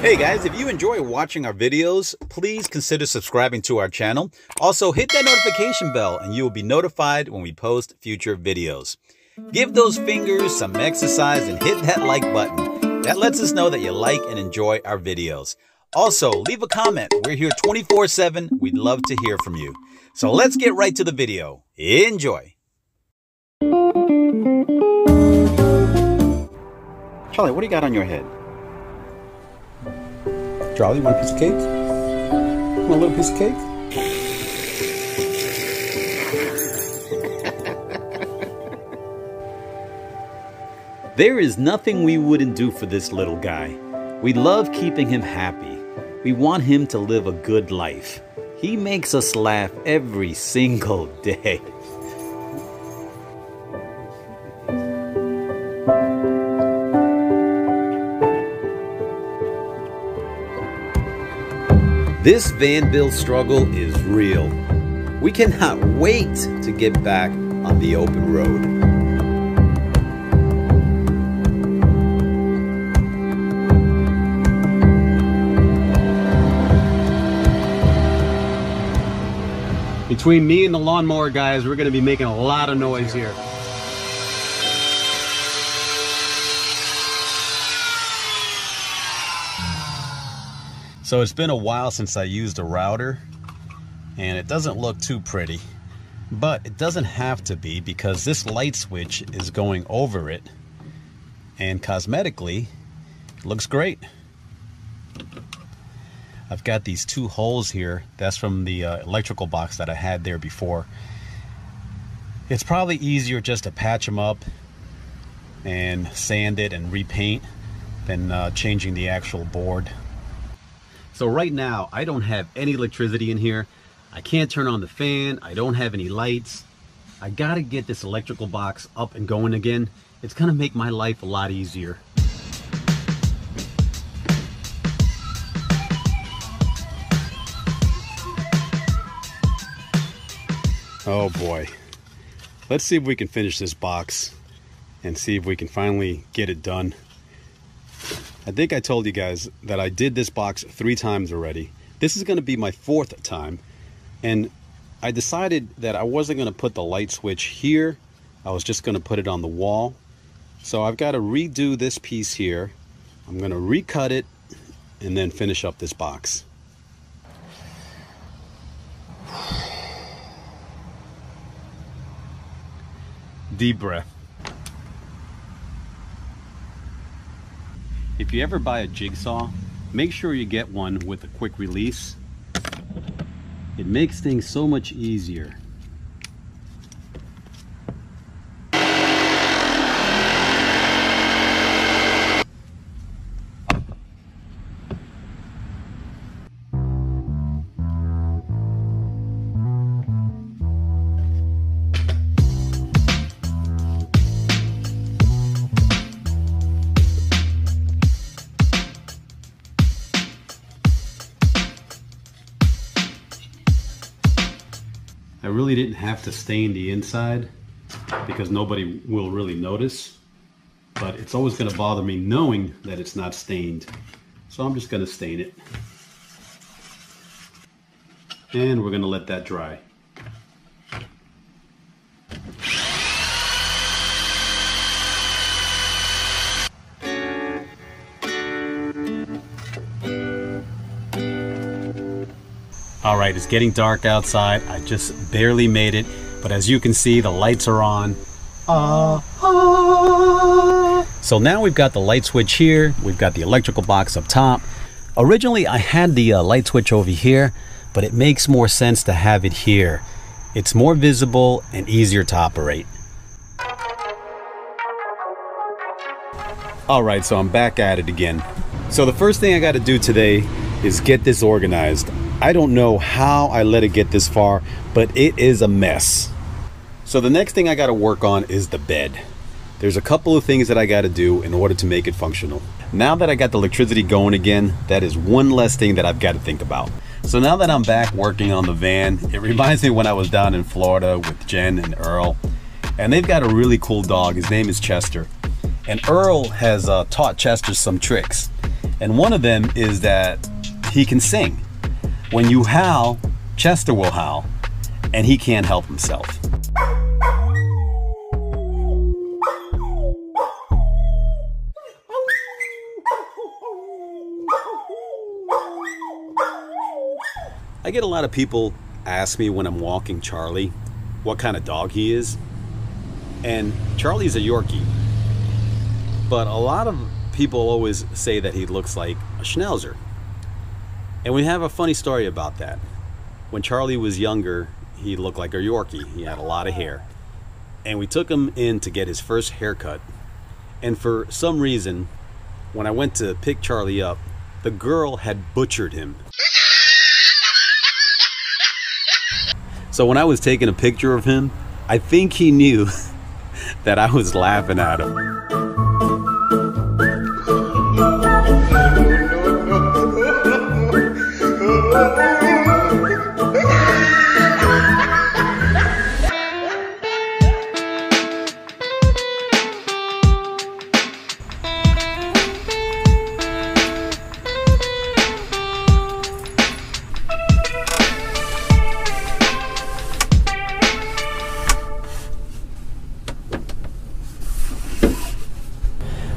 Hey guys, if you enjoy watching our videos, please consider subscribing to our channel. Also, hit that notification bell and you will be notified when we post future videos. Give those fingers some exercise and hit that like button. That lets us know that you like and enjoy our videos. Also, leave a comment. We're here 24-7. We'd love to hear from you. So let's get right to the video. Enjoy. Charlie, what do you got on your head? Charlie, you want a piece of cake? Want a little piece of cake? There is nothing we wouldn't do for this little guy. We love keeping him happy. We want him to live a good life. He makes us laugh every single day. This vanlife struggle is real. We cannot wait to get back on the open road. Between me and the lawnmower guys, we're going to be making a lot of noise here. So it's been a while since I used a router and it doesn't look too pretty, but it doesn't have to be because this light switch is going over it and cosmetically looks great. I've got these two holes here. That's from the uh, electrical box that I had there before. It's probably easier just to patch them up and sand it and repaint than uh, changing the actual board. So right now, I don't have any electricity in here. I can't turn on the fan. I don't have any lights. I gotta get this electrical box up and going again. It's gonna make my life a lot easier. Oh boy. Let's see if we can finish this box and see if we can finally get it done. I think I told you guys that I did this box three times already. This is going to be my fourth time. And I decided that I wasn't going to put the light switch here. I was just going to put it on the wall. So I've got to redo this piece here. I'm going to recut it and then finish up this box. Deep breath. If you ever buy a jigsaw, make sure you get one with a quick release. It makes things so much easier. Have to stain the inside because nobody will really notice. But it's always going to bother me knowing that it's not stained. So I'm just going to stain it. And we're going to let that dry. All right, it's getting dark outside. I just barely made it, but as you can see, the lights are on. Uh. So now we've got the light switch here. We've got the electrical box up top. Originally, I had the uh, light switch over here, but it makes more sense to have it here. It's more visible and easier to operate. All right, so I'm back at it again. So the first thing I got to do today is get this organized. I don't know how I let it get this far, but it is a mess. So the next thing I got to work on is the bed. There's a couple of things that I got to do in order to make it functional. Now that I got the electricity going again, that is one less thing that I've got to think about. So now that I'm back working on the van, it reminds me when I was down in Florida with Jen and Earl. And they've got a really cool dog. His name is Chester. And Earl has uh, taught Chester some tricks. And one of them is that he can sing. When you howl, Chester will howl, and he can't help himself. I get a lot of people ask me when I'm walking Charlie what kind of dog he is. And Charlie's a Yorkie. But a lot of people always say that he looks like a Schnauzer. And we have a funny story about that. When Charlie was younger, he looked like a Yorkie. He had a lot of hair. And we took him in to get his first haircut. And for some reason, when I went to pick Charlie up, the girl had butchered him. So when I was taking a picture of him, I think he knew that I was laughing at him.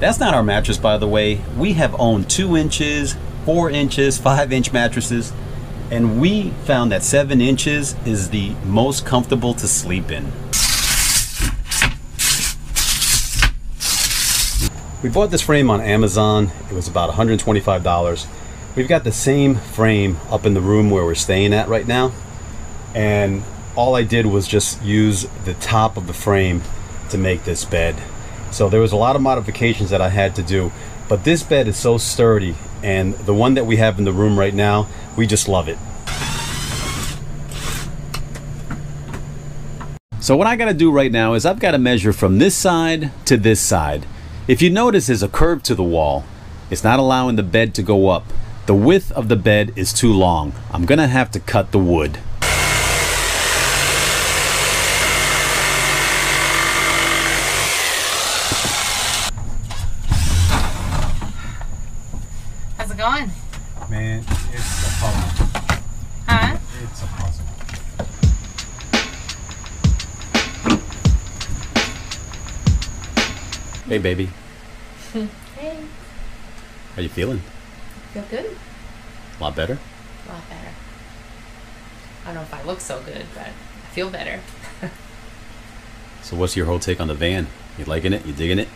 That's not our mattress, by the way. We have owned two inches, four inches, five inch mattresses, and we found that seven inches is the most comfortable to sleep in. We bought this frame on Amazon. It was about $125. We've got the same frame up in the room where we're staying at right now. And all I did was just use the top of the frame to make this bed. So there was a lot of modifications that I had to do. But this bed is so sturdy and the one that we have in the room right now, we just love it. So what I gotta do right now is I've gotta measure from this side to this side. If you notice there's a curve to the wall, it's not allowing the bed to go up. The width of the bed is too long. I'm gonna have to cut the wood. How's it going? Man, it's a puzzle. Huh? It's a puzzle. Hey baby, Hey. how you feeling? Feel good? A lot better? A lot better. I don't know if I look so good, but I feel better. So what's your whole take on the van? You liking it? You digging it?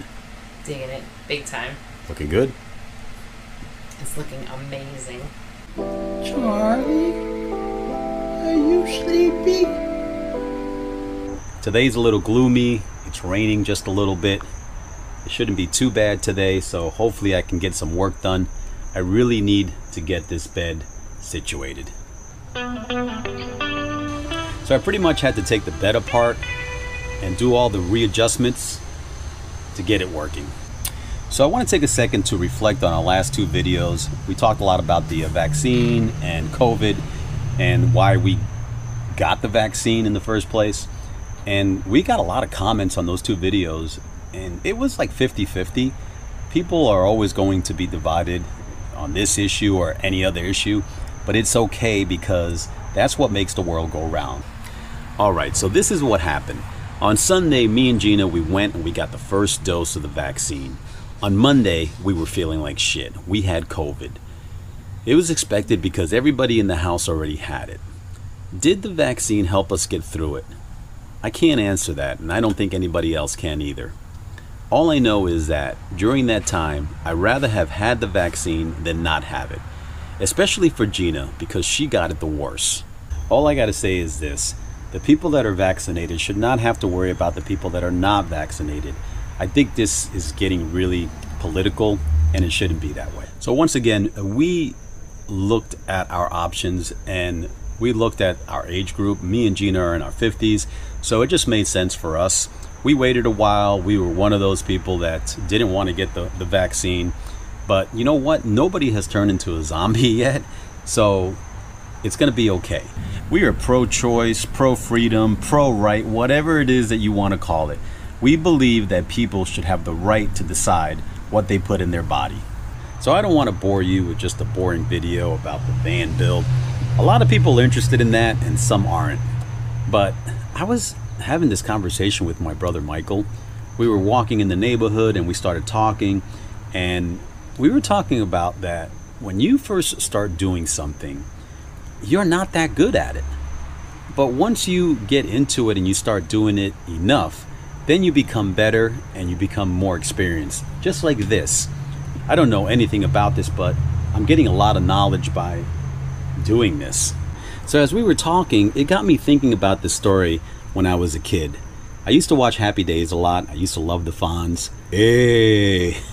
Digging it big time. Looking good? It's looking amazing. Charlie, are you sleepy? Today's a little gloomy. It's raining just a little bit. It shouldn't be too bad today, so hopefully I can get some work done. I really need to get this bed situated. So I pretty much had to take the bed apart and do all the readjustments to get it working. So I want to take a second to reflect on our last two videos. We talked a lot about the uh, vaccine and COVID and why we got the vaccine in the first place. And we got a lot of comments on those two videos, and it was like 50 50. People are always going to be divided on this issue or any other issue, but it's okay because that's what makes the world go round. All right, so this is what happened. On Sunday, me and Gina, we went and we got the first dose of the vaccine. On Monday, we were feeling like shit. We had COVID. It was expected because everybody in the house already had it. Did the vaccine help us get through it? I can't answer that, and I don't think anybody else can either. All I know is that during that time, I'd rather have had the vaccine than not have it, especially for Gina because she got it the worst. All I gotta say is this the people that are vaccinated should not have to worry about the people that are not vaccinated. I think this is getting really political and it shouldn't be that way. So, once again, we looked at our options and we looked at our age group. Me and Gina are in our 50s, so it just made sense for us. We waited a while. We were one of those people that didn't want to get the, the vaccine. But you know what? Nobody has turned into a zombie yet, so it's going to be okay. We are pro choice, pro freedom, pro right, whatever it is that you want to call it. We believe that people should have the right to decide what they put in their body. So I don't want to bore you with just a boring video about the van build. A lot of people are interested in that and some aren't. But I was having this conversation with my brother Michael. We were walking in the neighborhood and we started talking and we were talking about that when you first start doing something, you're not that good at it. But once you get into it and you start doing it enough, then you become better and you become more experienced. Just like this. I don't know anything about this, but I'm getting a lot of knowledge by doing this. So as we were talking, it got me thinking about this story when I was a kid. I used to watch Happy Days a lot. I used to love the Fonz. Hey.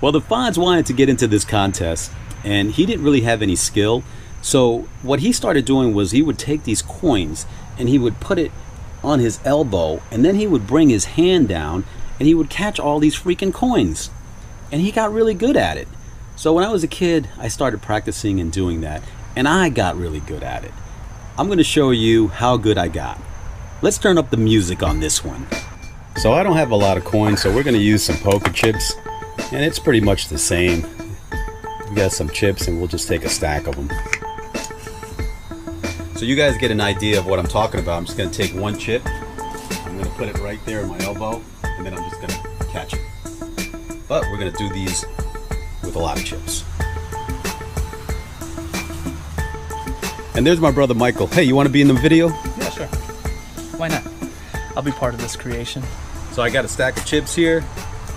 Well, the Fonz wanted to get into this contest, and he didn't really have any skill. So what he started doing was he would take these coins and he would put it on his elbow, and then he would bring his hand down and he would catch all these freaking coins. And he got really good at it. So when I was a kid, I started practicing and doing that, and I got really good at it. I'm going to show you how good I got. Let's turn up the music on this one. So I don't have a lot of coins, so we're going to use some poker chips, and it's pretty much the same. We got some chips, and we'll just take a stack of them. So you guys get an idea of what I'm talking about. I'm just going to take one chip. I'm to put it right there in my elbow, and then I'm just to catch it. But we're going to do these with a lot of chips. And there's my brother Michael. Hey, you want to be in the video? Yeah, sure. Why not? I'll be part of this creation. So I got a stack of chips here.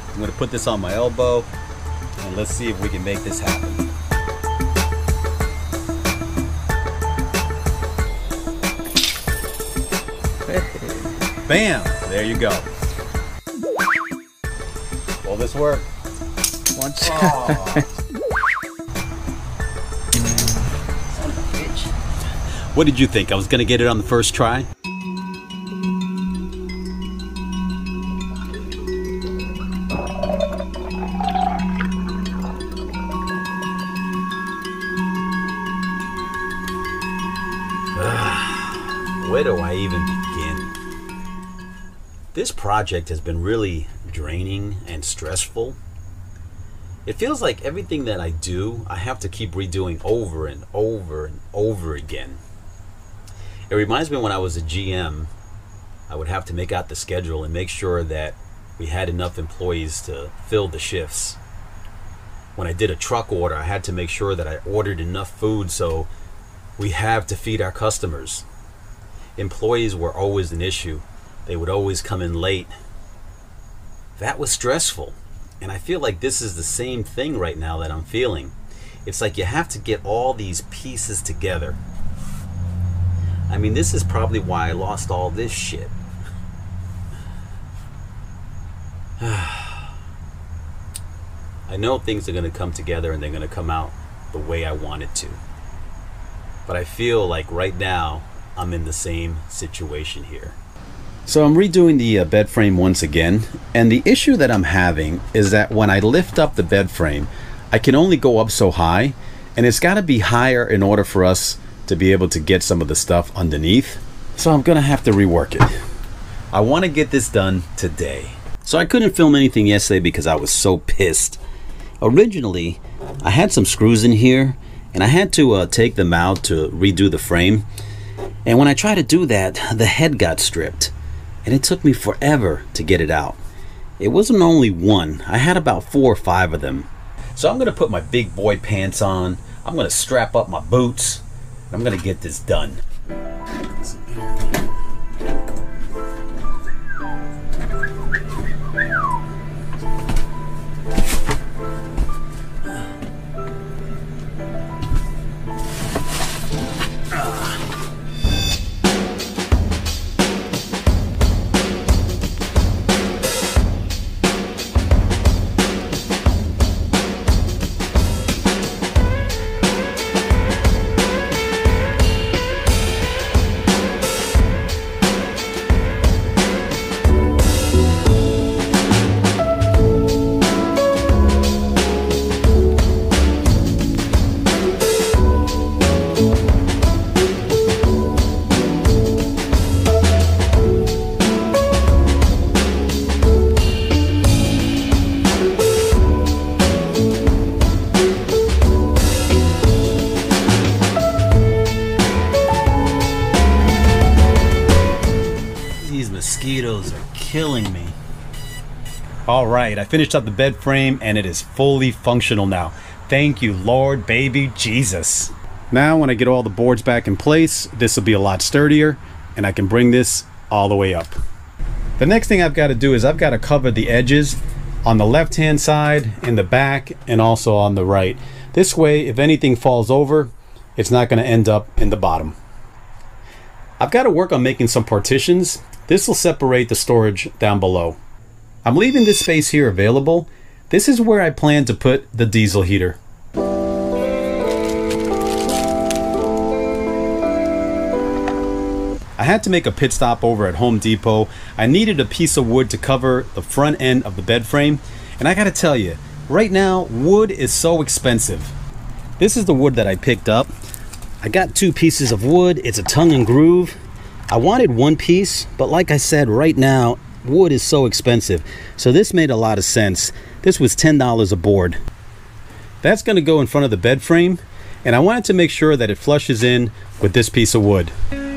I'm going to put this on my elbow, and let's see if we can make this happen. Bam! There you go. Will this work? Once. What did you think? I was going to get it on the first try? Where do I even begin? This project has been really draining and stressful. It feels like everything that I do, I have to keep redoing over and over and over again. It reminds me when I was a GM, I would have to make out the schedule and make sure that we had enough employees to fill the shifts. When I did a truck order, I had to make sure that I ordered enough food so we have to feed our customers. Employees were always an issue. They would always come in late. That was stressful. And I feel like this is the same thing right now that I'm feeling. It's like you have to get all these pieces together. I mean, this is probably why I lost all this shit. I know things are going to come together and they're going to come out the way I want it to. But I feel like right now I'm in the same situation here. So I'm redoing the uh, bed frame once again, and the issue that I'm having is that when I lift up the bed frame, I can only go up so high, and it's got to be higher in order for us to be able to get some of the stuff underneath. So I'm gonna have to rework it. I want to get this done today. So I couldn't film anything yesterday because I was so pissed. Originally, I had some screws in here, and I had to uh, take them out to redo the frame. And when I tried to do that, the head got stripped, and it took me forever to get it out. It wasn't only one, I had about four or five of them. So I'm gonna put my big boy pants on, I'm gonna strap up my boots, I'm gonna get this done. Killing me. All right, I finished up the bed frame and it is fully functional now. Thank you, Lord, baby Jesus. Now, when I get all the boards back in place, this will be a lot sturdier and I can bring this all the way up. The next thing I've got to do is I've got to cover the edges on the left hand side, in the back, and also on the right. This way, if anything falls over, it's not going to end up in the bottom. I've got to work on making some partitions. This will separate the storage down below. I'm leaving this space here available. This is where I plan to put the diesel heater. I had to make a pit stop over at Home Depot. I needed a piece of wood to cover the front end of the bed frame. And I gotta tell you, right now, wood is so expensive. This is the wood that I picked up. I got two pieces of wood. It's a tongue and groove. I wanted one piece, but like I said, right now, wood is so expensive. So this made a lot of sense. This was $10 a board. That's gonna go in front of the bed frame, and I wanted to make sure that it flushes in with this piece of wood.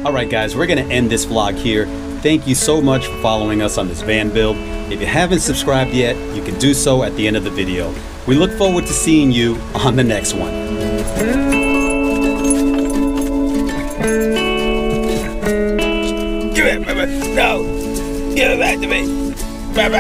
All right, guys, we're gonna end this vlog here. Thank you so much for following us on this van build. If you haven't subscribed yet, you can do so at the end of the video. We look forward to seeing you on the next one. No. Give it back to me. Baby.